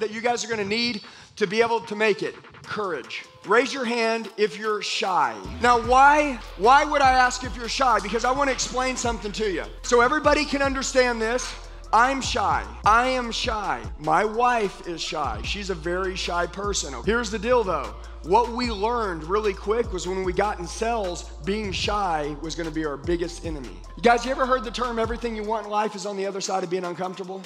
that you guys are gonna need to be able to make it courage. Raise your hand if you're shy. Now, why why would I ask if you're shy? Because I want to explain something to you. So everybody can understand this. I'm shy. I am shy. My wife is shy. She's a very shy person. Here's the deal though. What we learned really quick was when we got in cells, being shy was gonna be our biggest enemy. You guys, you ever heard the term everything you want in life is on the other side of being uncomfortable?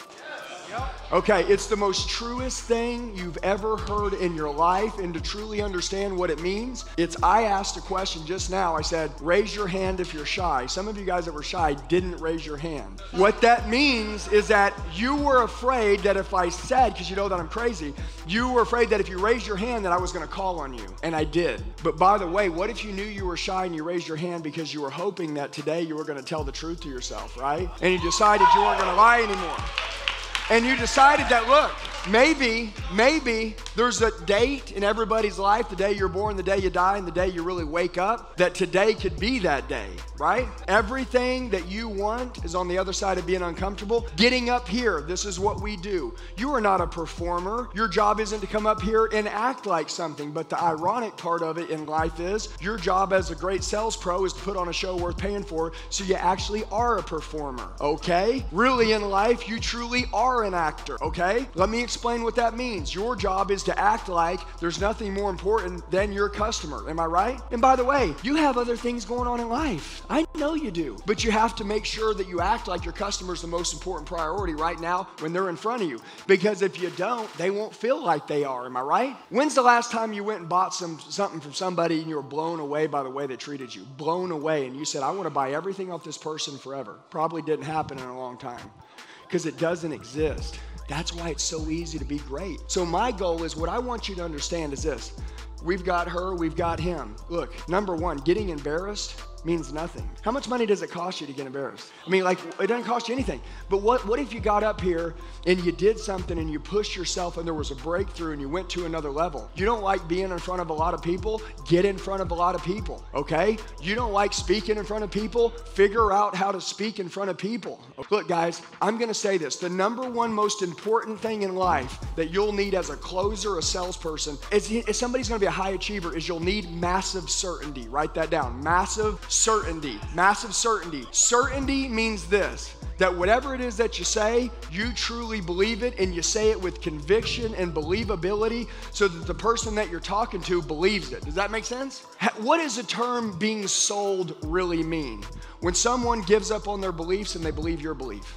Okay, it's the most truest thing you've ever heard in your life, and to truly understand what it means, it's I asked a question just now. I said, raise your hand if you're shy. Some of you guys that were shy didn't raise your hand. What that means is that you were afraid that if I said, because you know that I'm crazy, you were afraid that if you raised your hand that I was gonna call on you. And I did. But by the way, what if you knew you were shy and you raised your hand because you were hoping that today you were gonna tell the truth to yourself, right? And you decided you weren't gonna lie anymore and you decided that, look, maybe, maybe there's a date in everybody's life, the day you're born, the day you die, and the day you really wake up, that today could be that day, right? Everything that you want is on the other side of being uncomfortable. Getting up here, this is what we do. You are not a performer. Your job isn't to come up here and act like something, but the ironic part of it in life is your job as a great sales pro is to put on a show worth paying for, so you actually are a performer, okay? Really in life, you truly are an actor, okay? Let me explain what that means. Your job is to act like there's nothing more important than your customer. Am I right? And by the way, you have other things going on in life. I know you do. But you have to make sure that you act like your customer is the most important priority right now when they're in front of you. Because if you don't, they won't feel like they are. Am I right? When's the last time you went and bought some something from somebody and you were blown away by the way they treated you? Blown away and you said, I want to buy everything off this person forever. Probably didn't happen in a long time because it doesn't exist. That's why it's so easy to be great. So, my goal is what I want you to understand is this we've got her, we've got him. Look, number one, getting embarrassed means nothing. How much money does it cost you to get embarrassed? I mean, like, it doesn't cost you anything. But what, what if you got up here and you did something and you pushed yourself and there was a breakthrough and you went to another level? You don't like being in front of a lot of people? Get in front of a lot of people, okay? You don't like speaking in front of people? Figure out how to speak in front of people. Look, guys, I'm gonna say this the number one most important thing in life that you'll need as a closer, a salesperson, is if somebody's gonna be a high achiever, is you'll need massive certainty. Write that down. Massive certainty, massive certainty. Certainty means this that whatever it is that you say, you truly believe it and you say it with conviction and believability so that the person that you're talking to believes it. Does that make sense? What does the term being sold really mean? When someone gives up on their beliefs and they believe your belief.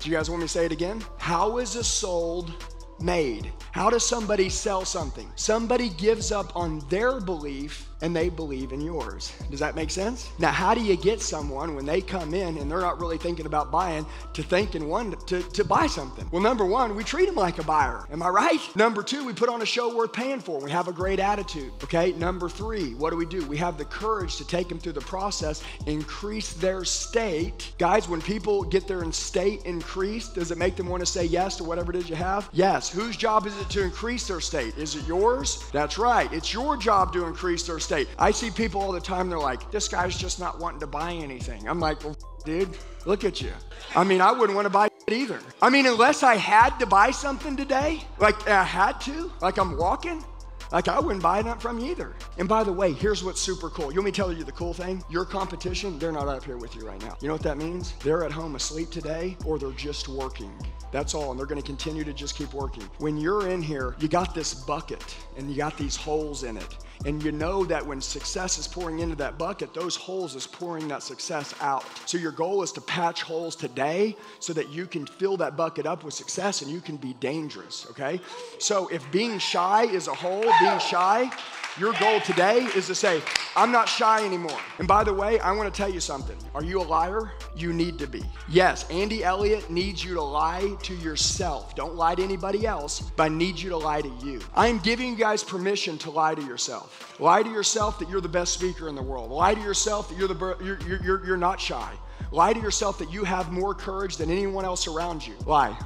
Do you guys want me to say it again? How is a sold made? How does somebody sell something? Somebody gives up on their belief and they believe in yours. Does that make sense? Now, how do you get someone when they come in and they're not really thinking about buying to think thinking one to, to buy something? Well, number one, we treat them like a buyer. Am I right? Number two, we put on a show worth paying for. We have a great attitude. Okay. Number three, what do we do? We have the courage to take them through the process, increase their state. Guys, when people get their state increased, does it make them want to say yes to whatever it is you have? Yes. Whose job is it to increase their state? Is it yours? That's right. It's your job to increase their state estate. I see people all the time, they're like, this guy's just not wanting to buy anything. I'm like, well, dude, look at you. I mean, I wouldn't want to buy either. I mean, unless I had to buy something today, like I had to, like I'm walking, like I wouldn't buy that from you either. And by the way, here's what's super cool. You want me to tell you the cool thing? Your competition, they're not up here with you right now. You know what that means? They're at home asleep today or they're just working. That's all. And they're going to continue to just keep working. When you're in here, you got this bucket and you got these holes in it. And you know that when success is pouring into that bucket, those holes is pouring that success out. So your goal is to patch holes today so that you can fill that bucket up with success and you can be dangerous, okay? So if being shy is a hole, being shy, your goal today is to say, I'm not shy anymore. And by the way, I want to tell you something. Are you a liar? You need to be. Yes, Andy Elliott needs you to lie to yourself. Don't lie to anybody else, but I need you to lie to you. I am giving you guys permission to lie to yourself. Lie to yourself that you're the best speaker in the world. Lie to yourself that you're, the, you're, you're, you're not shy. Lie to yourself that you have more courage than anyone else around you. Lie.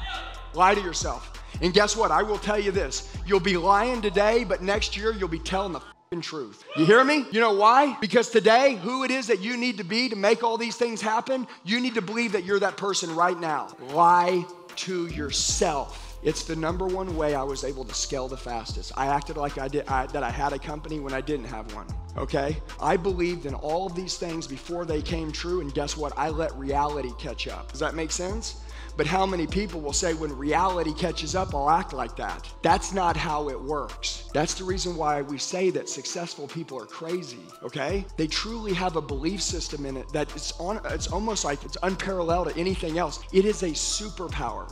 Lie to yourself. And guess what? I will tell you this. You'll be lying today, but next year you'll be telling the truth. You hear me? You know why? Because today, who it is that you need to be to make all these things happen, you need to believe that you're that person right now. Lie to yourself. It's the number one way I was able to scale the fastest. I acted like I did I, that I had a company when I didn't have one. Okay? I believed in all of these things before they came true, and guess what? I let reality catch up. Does that make sense? But how many people will say, when reality catches up, I'll act like that? That's not how it works. That's the reason why we say that successful people are crazy, okay? They truly have a belief system in it that it's on it's almost like it's unparalleled to anything else. It is a superpower.